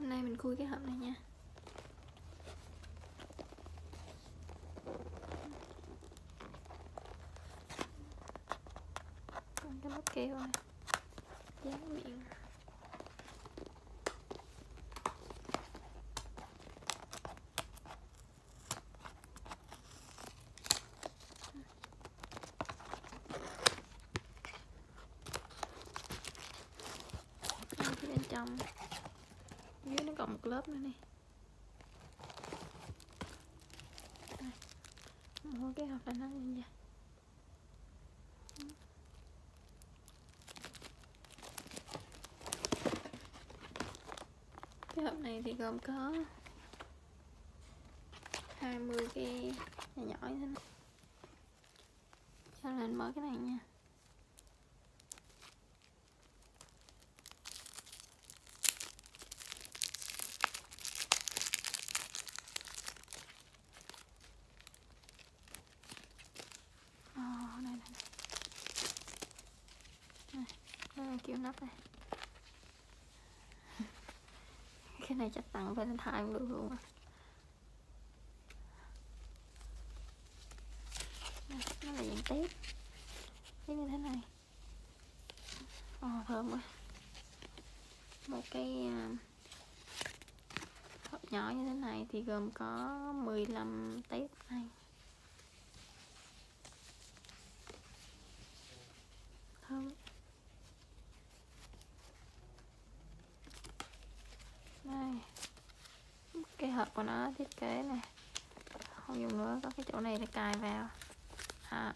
hôm nay mình khui cái hộp này nha. Còn cái bắp keo này dán miệng. Đây phía bên trong dưới nó còn một lớp nữa nè. Mua cái hộp này nó như nha cái hộp này thì gồm có 20 cái nhỏ nhỏ như thế này cho lên mở cái này nha. Đây, kiểu nắp này cái này chắc tặng Valentine cũng được luôn á. Nó là dạng tép. Cái như thế này. Ồ thơm quá. Một cái à, hộp nhỏ như thế này thì gồm có 15 tép này thơm đây cái hộp của nó thiết kế này. Không dùng nữa có cái chỗ này để cài vào. À,